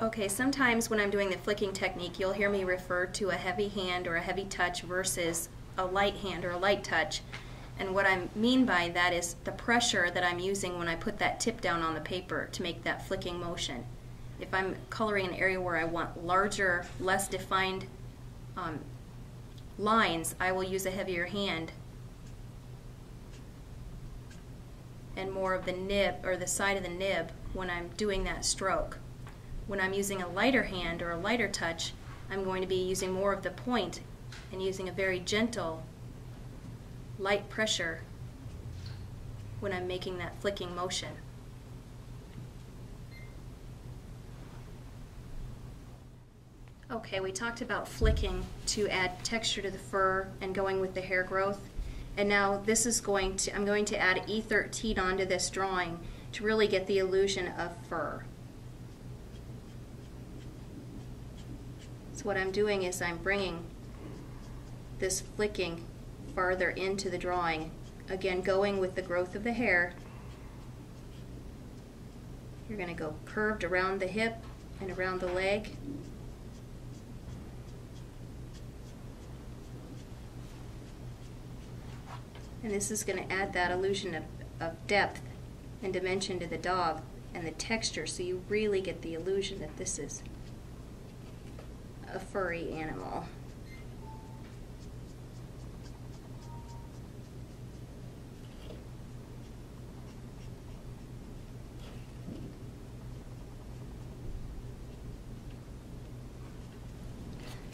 Okay, sometimes when I'm doing the flicking technique, you'll hear me refer to a heavy hand or a heavy touch versus a light hand or a light touch. And what I mean by that is the pressure that I'm using when I put that tip down on the paper to make that flicking motion. If I'm coloring an area where I want larger, less defined um, lines, I will use a heavier hand and more of the nib or the side of the nib when I'm doing that stroke. When I'm using a lighter hand or a lighter touch, I'm going to be using more of the point and using a very gentle, light pressure when I'm making that flicking motion. Okay, we talked about flicking to add texture to the fur and going with the hair growth. And now this is going to, I'm going to add E13 onto this drawing to really get the illusion of fur. So what I'm doing is I'm bringing this flicking farther into the drawing. Again, going with the growth of the hair. You're going to go curved around the hip and around the leg. And this is going to add that illusion of, of depth and dimension to the dog and the texture so you really get the illusion that this is a furry animal.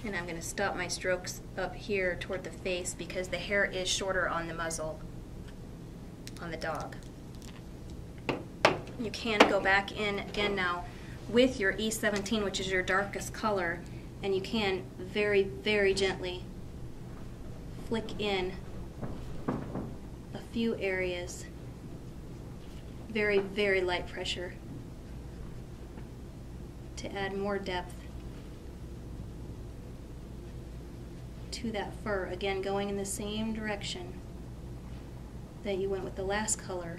And I'm going to stop my strokes up here toward the face because the hair is shorter on the muzzle on the dog. You can go back in again now with your E17, which is your darkest color, and you can very, very gently flick in a few areas. Very, very light pressure to add more depth. to that fur, again going in the same direction that you went with the last color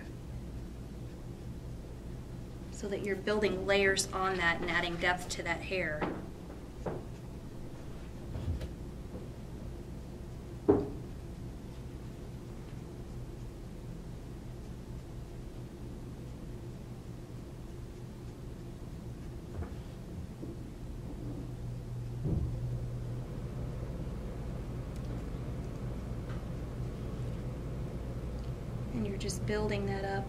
so that you're building layers on that and adding depth to that hair. You're just building that up.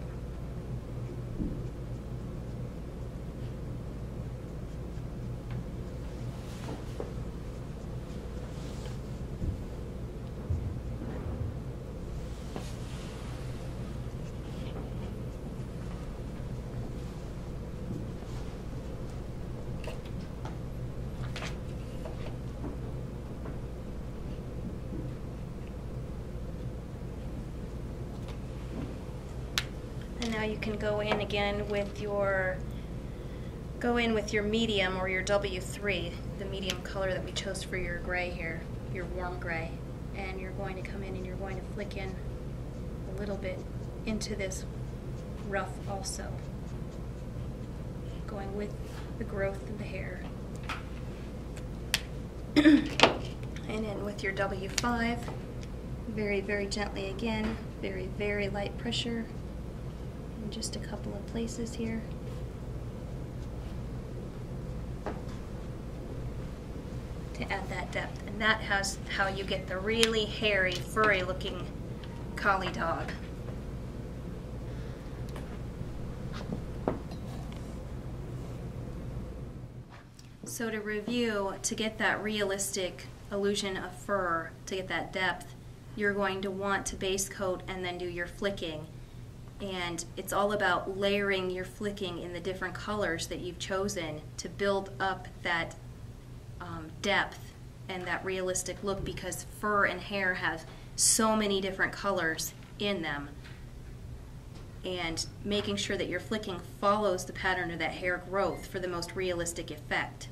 Now you can go in again with your go in with your medium or your W3, the medium color that we chose for your gray here, your warm gray. And you're going to come in and you're going to flick in a little bit into this ruff also, going with the growth of the hair. and in with your W5, very, very gently again, very, very light pressure in just a couple of places here. To add that depth. And that has how you get the really hairy, furry looking collie dog. So to review, to get that realistic illusion of fur, to get that depth, you're going to want to base coat and then do your flicking. And it's all about layering your flicking in the different colors that you've chosen to build up that um, depth and that realistic look because fur and hair have so many different colors in them. And making sure that your flicking follows the pattern of that hair growth for the most realistic effect.